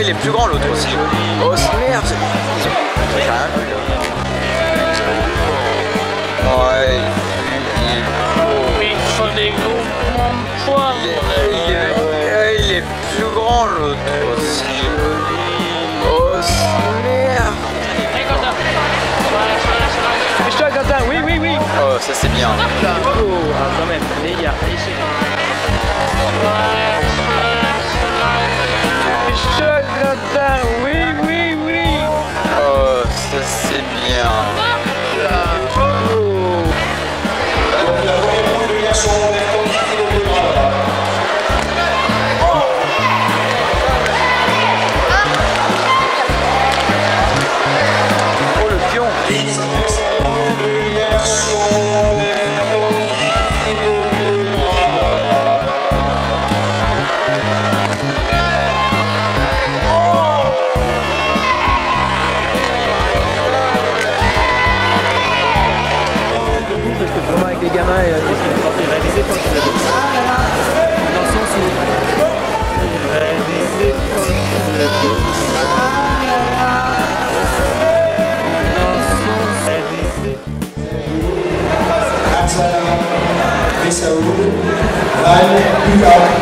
il est plus grand l'autre aussi. Oh merde Il. Il est plus grand l'autre aussi. Oh merde. Dépêche-toi Quentin, oui, oui, oui. Oh, ça c'est bien. saúde, vai me ligar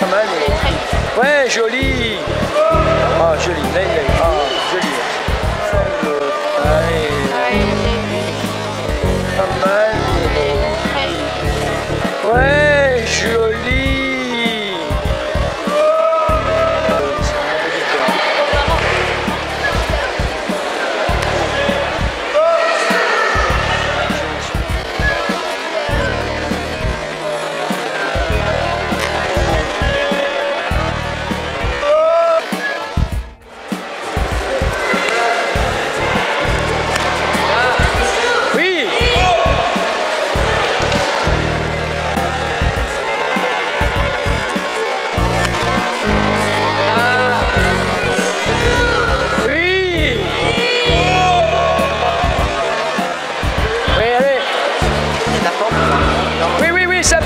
Pas mal. Ouais, joli. Ah, joli. Là, est- Ah, joli. Allez, pas mal. Ouais,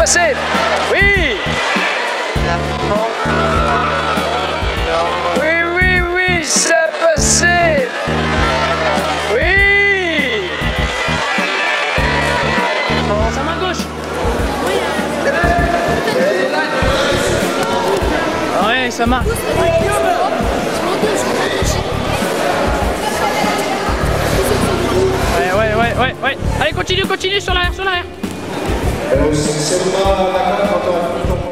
oui, oui. Oui. Oui, oui, oui, ça a passé. Oui. Sa main gauche. Ouais, ça marche. Ouais, ouais, ouais, ouais. Allez, continue, continue sur l'arrière, sur l'arrière. Euh, C'est moi, la